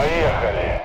Поехали.